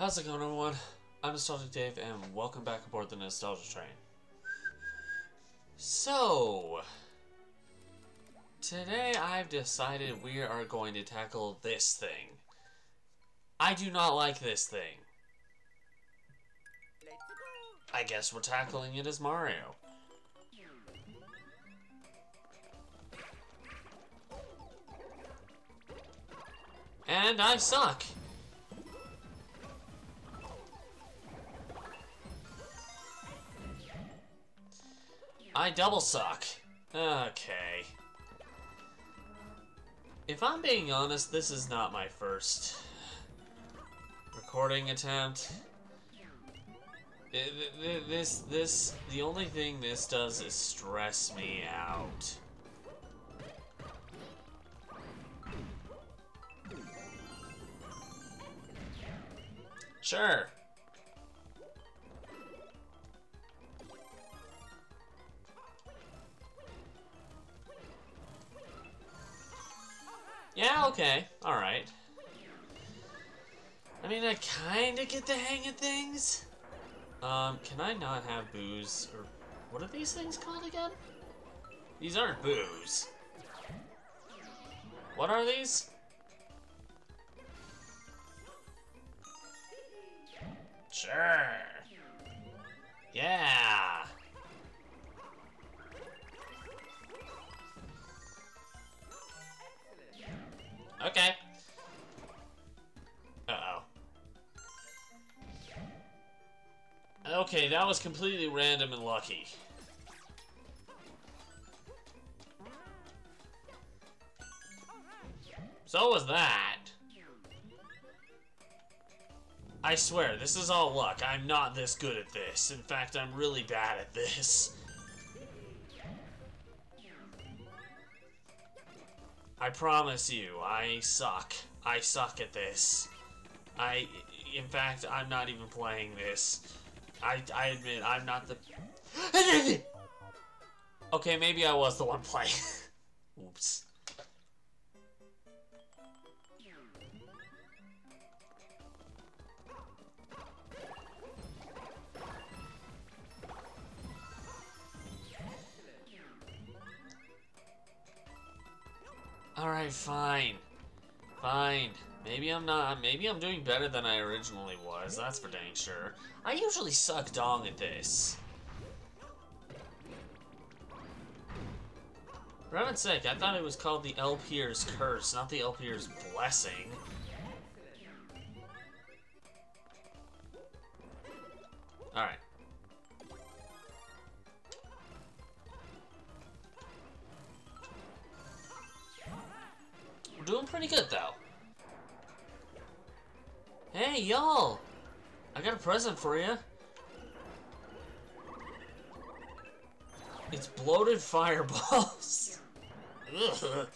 How's it going, everyone? I'm Nostalgic Dave, and welcome back aboard the Nostalgia Train. So, today I've decided we are going to tackle this thing. I do not like this thing. I guess we're tackling it as Mario. And I suck. I double suck. Okay. If I'm being honest, this is not my first recording attempt. This, this, the only thing this does is stress me out. Sure. Yeah, okay. Alright. I mean, I kinda get the hang of things. Um, can I not have Boos? Or, what are these things called again? These aren't Boos. What are these? Sure. Yeah. That was completely random and lucky. So was that. I swear, this is all luck. I'm not this good at this. In fact, I'm really bad at this. I promise you, I suck. I suck at this. I, in fact, I'm not even playing this. I, I admit, I'm not the... okay, maybe I was the one playing. Oops. Alright, fine. Fine. Maybe I'm not, maybe I'm doing better than I originally was, that's for dang sure. I usually suck dong at this. For heaven's sake, I thought it was called the LPer's Curse, not the LPer's Blessing. Alright. We're doing pretty good, though. Hey, y'all! I got a present for you. It's bloated fireballs.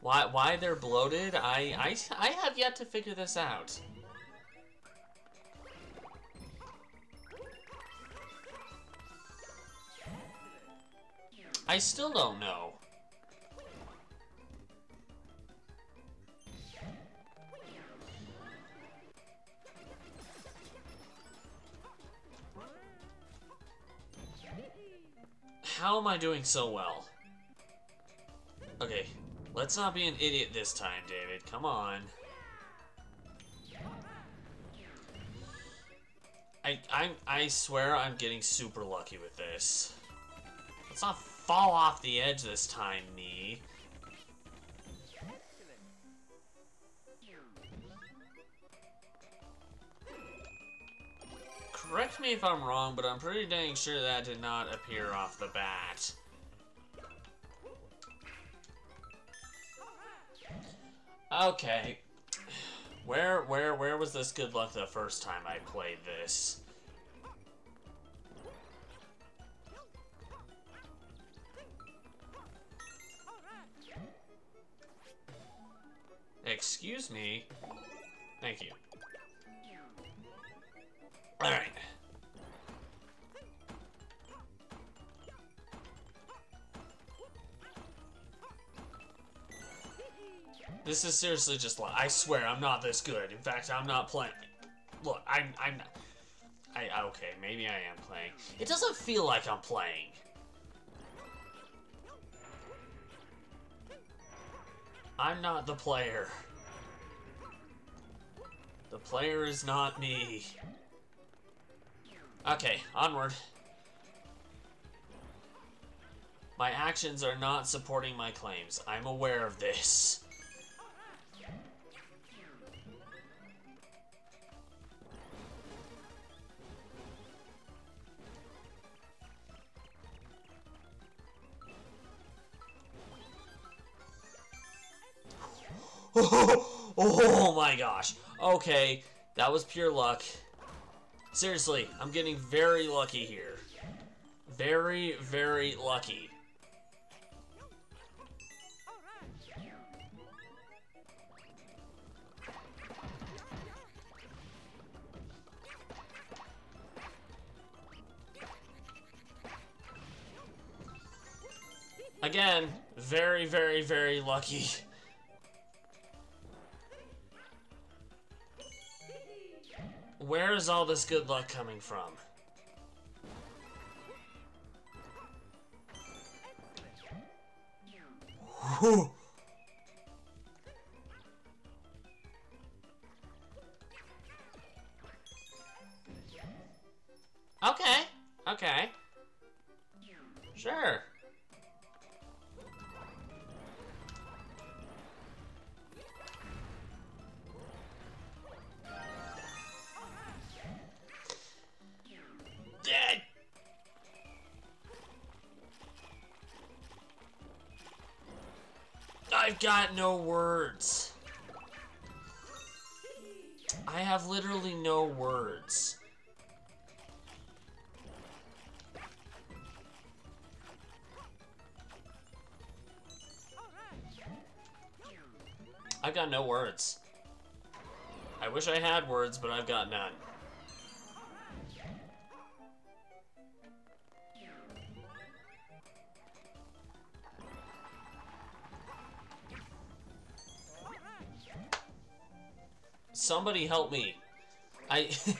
why? Why they're bloated? I, I I have yet to figure this out. I still don't know. How am I doing so well? Okay, let's not be an idiot this time, David. Come on. I, I, I swear I'm getting super lucky with this. Let's not fall off the edge this time, me. Correct me if I'm wrong, but I'm pretty dang sure that did not appear off the bat. Okay. Where, where, where was this good luck the first time I played this? Excuse me? Thank you. Alright. This is seriously just like, I swear I'm not this good. In fact, I'm not playing. look, I'm, I'm not. I okay, maybe I am playing. It doesn't feel like I'm playing. I'm not the player. The player is not me. Okay, onward. My actions are not supporting my claims. I'm aware of this. Gosh. Okay, that was pure luck. Seriously, I'm getting very lucky here. Very, very lucky. Again, very, very, very lucky. Where is all this good luck coming from? Whew. Okay, okay. Sure. I've got no words. I have literally no words. I've got no words. I wish I had words, but I've got none. Somebody help me. I...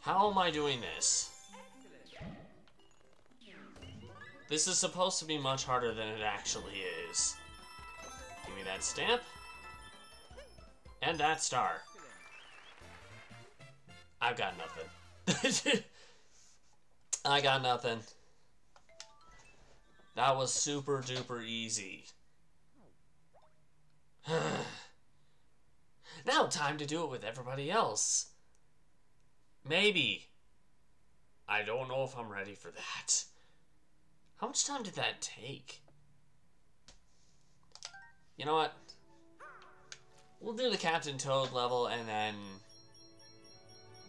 How am I doing this? This is supposed to be much harder than it actually is. Give me that stamp. And that star. I've got nothing. I got nothing. That was super duper easy. now time to do it with everybody else. Maybe. I don't know if I'm ready for that. How much time did that take? You know what? We'll do the Captain Toad level and then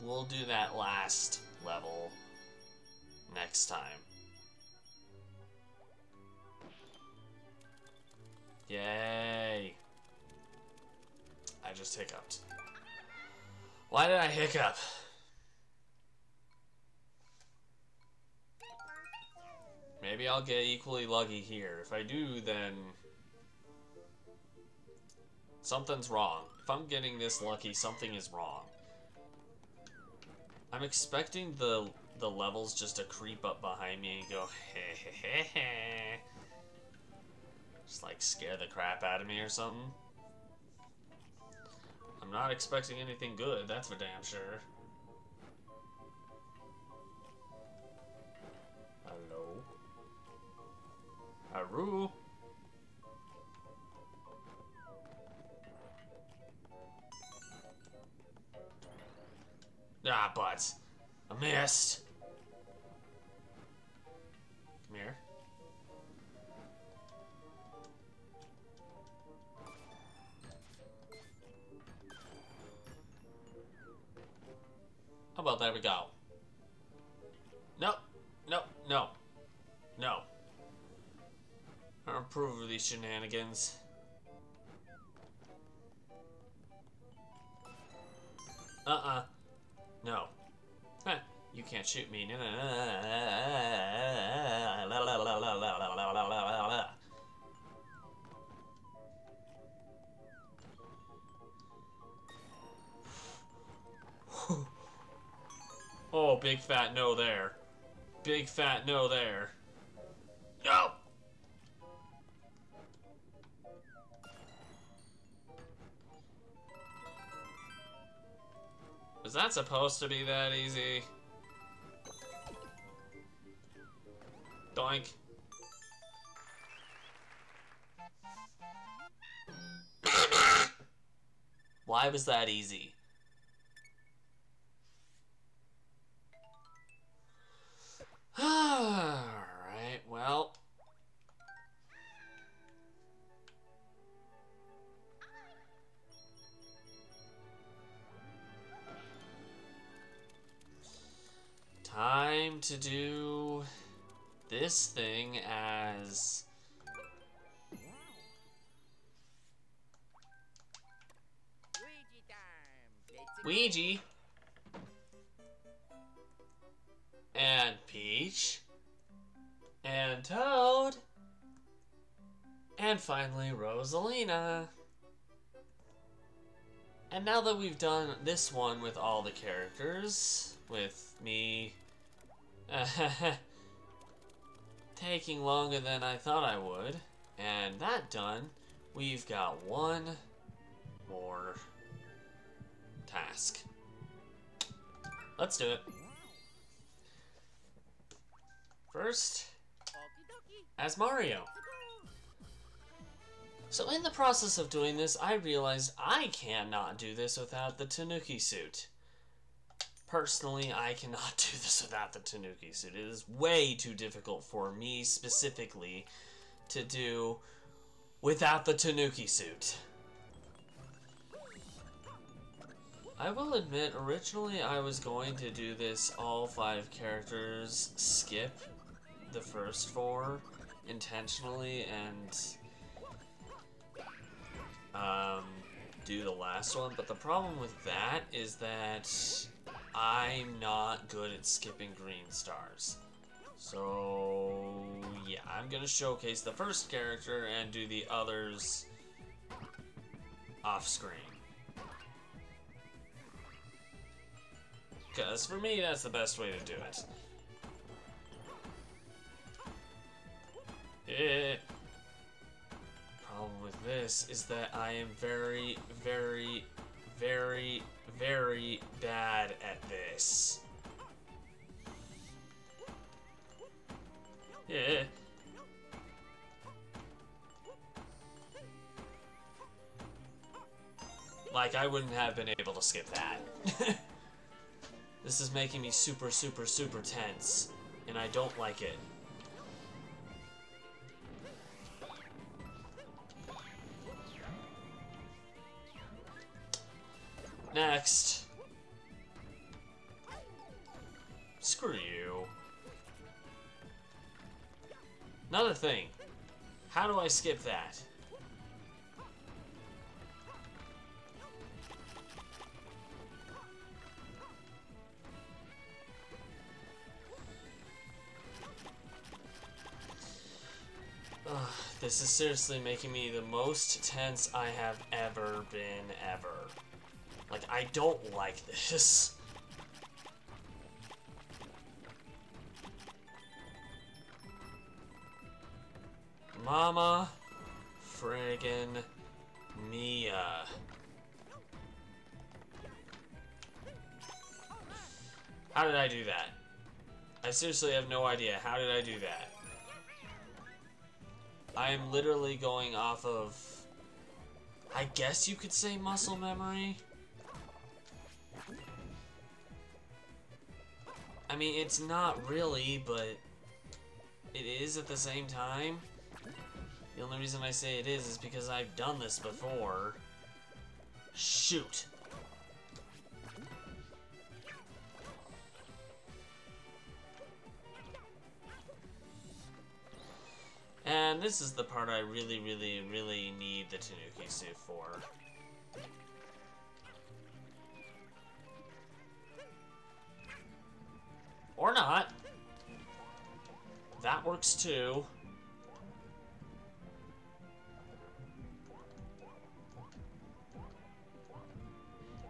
we'll do that last level next time. Yay! I just hiccuped. Why did I hiccup? Maybe I'll get equally lucky here. If I do, then... Something's wrong. If I'm getting this lucky, something is wrong. I'm expecting the the levels just to creep up behind me and go heh heh heh heh. Just like scare the crap out of me or something. I'm not expecting anything good, that's for damn sure. Hello? Haru? Ah, but I missed. How about there we go? No, no, no, no. I don't approve of these shenanigans. Uh-uh. No. Huh. You can't shoot me. Big fat no there. Big fat no there. No! Was that supposed to be that easy? Doink. Why was that easy? This thing as Luigi and Peach. And Toad. And finally Rosalina. And now that we've done this one with all the characters, with me taking longer than I thought I would, and that done, we've got one more task. Let's do it. First, as Mario. So in the process of doing this, I realized I cannot do this without the Tanuki suit. Personally, I cannot do this without the Tanuki suit. It is way too difficult for me specifically to do without the Tanuki suit. I will admit, originally I was going to do this all five characters, skip the first four intentionally, and um, do the last one. But the problem with that is that I'm not good at skipping green stars. So, yeah, I'm gonna showcase the first character and do the others off screen. Because for me, that's the best way to do it. Eh. Problem with this is that I am very, very, very, very bad at this. Yeah. Like, I wouldn't have been able to skip that. this is making me super, super, super tense, and I don't like it. Next. Screw you. Another thing. How do I skip that? Ugh, this is seriously making me the most tense I have ever been ever. Like, I don't like this. Mama friggin' Mia. How did I do that? I seriously have no idea. How did I do that? I am literally going off of, I guess you could say muscle memory. I mean, it's not really, but it is at the same time. The only reason I say it is is because I've done this before. Shoot. And this is the part I really, really, really need the Tanuki suit for. Works too.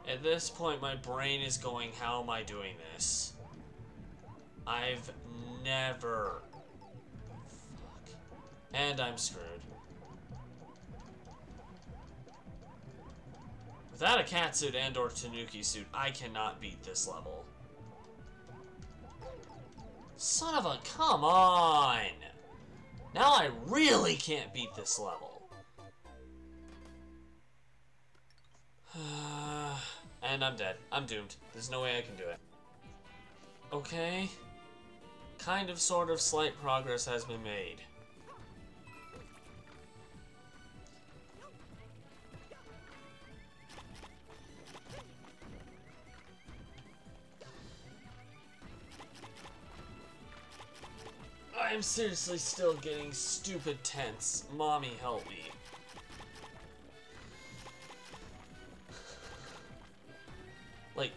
At this point, my brain is going, how am I doing this? I've never. Fuck. And I'm screwed. Without a cat suit and or Tanuki suit, I cannot beat this level. Son of a, come on! Now I really can't beat this level. and I'm dead. I'm doomed. There's no way I can do it. Okay. Kind of, sort of, slight progress has been made. I'm seriously still getting stupid tense. Mommy, help me. Like,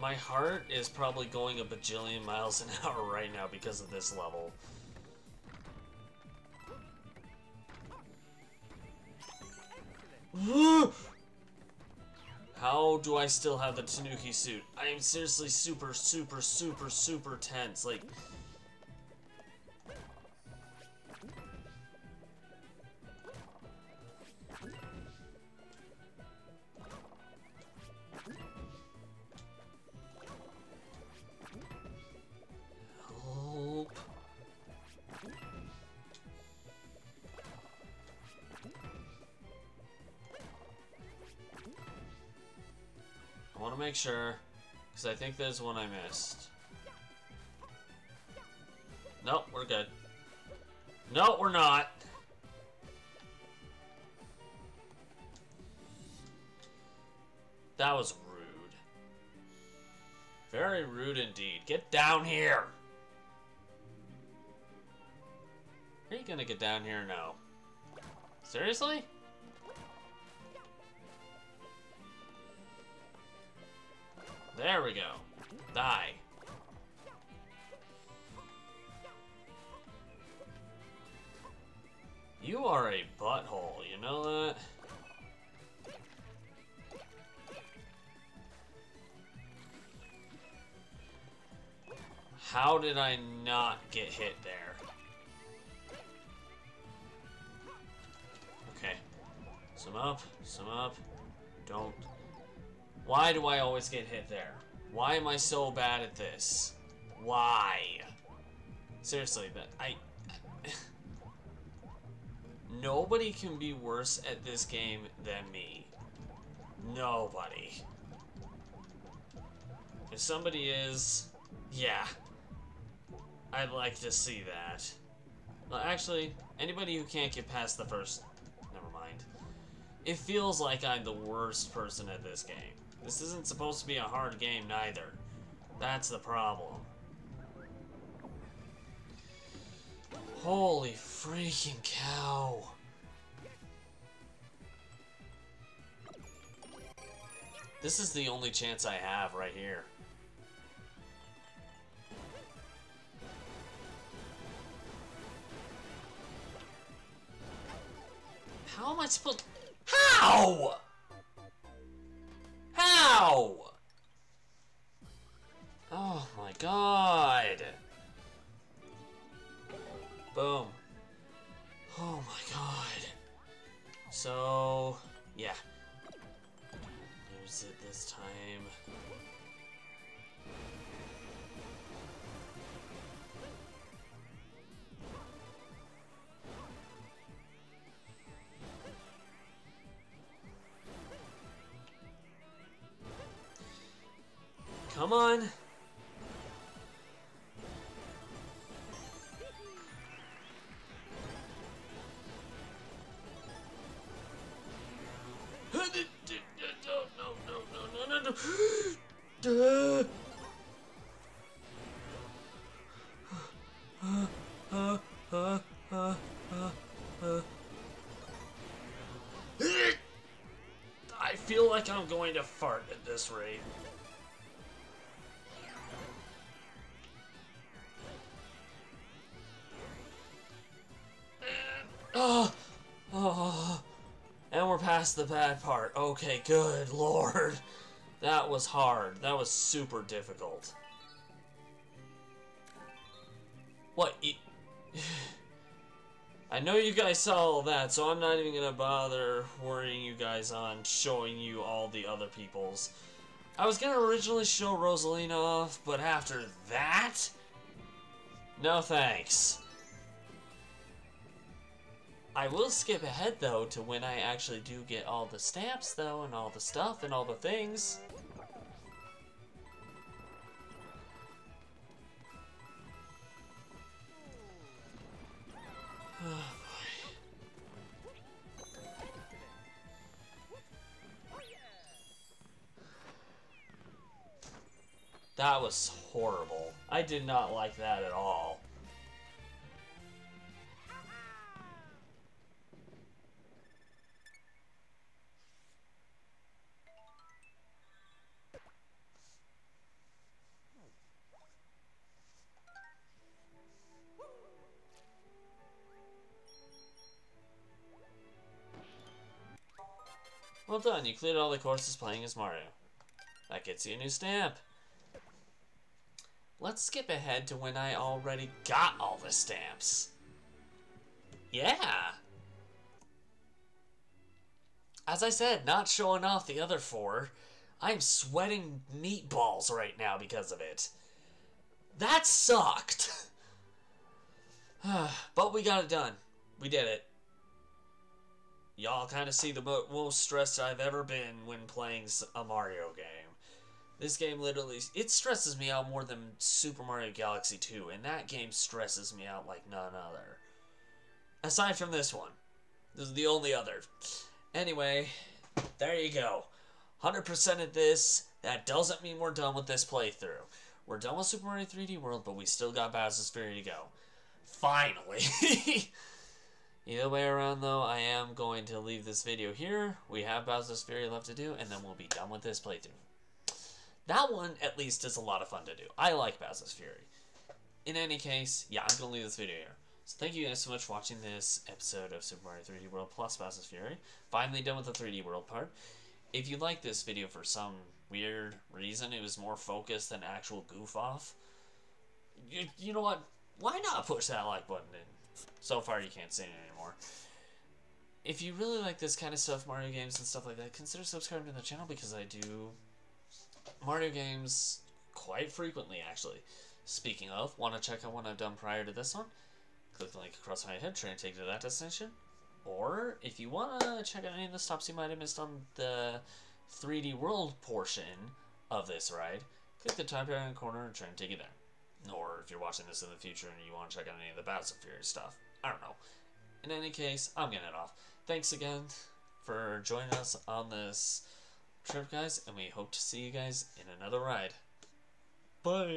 my heart is probably going a bajillion miles an hour right now because of this level. How do I still have the Tanuki suit? I am seriously super, super, super, super tense. Like, make sure, because I think there's one I missed. Nope, we're good. Nope, we're not. That was rude. Very rude indeed. Get down here! Are you gonna get down here? No. Seriously? There we go. Die. You are a butthole, you know that? How did I not get hit there? Okay. Some up, some up. Don't. Why do I always get hit there? Why am I so bad at this? Why? Seriously, that I. Nobody can be worse at this game than me. Nobody. If somebody is, yeah. I'd like to see that. Well, actually, anybody who can't get past the first... Never mind. It feels like I'm the worst person at this game. This isn't supposed to be a hard game, neither. That's the problem. Holy freaking cow. This is the only chance I have right here. How am I supposed... How? Oh my god. Boom. Oh my god. So, yeah. Use it this time. Come on. I feel like I'm going to fart at this rate. The bad part. Okay, good lord. That was hard. That was super difficult. What? I know you guys saw all that, so I'm not even gonna bother worrying you guys on showing you all the other people's. I was gonna originally show Rosalina off, but after that? No thanks. I will skip ahead though to when I actually do get all the stamps though and all the stuff and all the things. Oh. That was horrible. I did not like that at all. Well done, you cleared all the courses playing as Mario. That gets you a new stamp. Let's skip ahead to when I already got all the stamps. Yeah. As I said, not showing off the other four. I'm sweating meatballs right now because of it. That sucked. but we got it done. We did it y'all kind of see the most stressed I've ever been when playing a Mario game. This game literally, it stresses me out more than Super Mario Galaxy 2, and that game stresses me out like none other. Aside from this one. This is the only other. Anyway, there you go. 100% of this, that doesn't mean we're done with this playthrough. We're done with Super Mario 3D World, but we still got Bowser's Fury to go. Finally! Either way around though, I am going to leave this video here. We have Bowser's Fury left to do, and then we'll be done with this playthrough. That one, at least, is a lot of fun to do. I like Bowser's Fury. In any case, yeah, I'm going to leave this video here. So thank you guys so much for watching this episode of Super Mario 3D World plus Bowser's Fury. Finally done with the 3D World part. If you like this video for some weird reason, it was more focused than actual goof off, you, you know what? Why not push that like button in? So far, you can't see it anymore. If you really like this kind of stuff, Mario games and stuff like that, consider subscribing to the channel because I do Mario games quite frequently, actually. Speaking of, want to check out what I've done prior to this one? Click the link across my head, try to take you to that destination. Or, if you want to check out any of the stops you might have missed on the 3D World portion of this ride, click the top right hand corner and try and take you there or if you're watching this in the future and you want to check out any of the Bowser Fury stuff. I don't know. In any case, I'm getting it off. Thanks again for joining us on this trip, guys, and we hope to see you guys in another ride. Bye!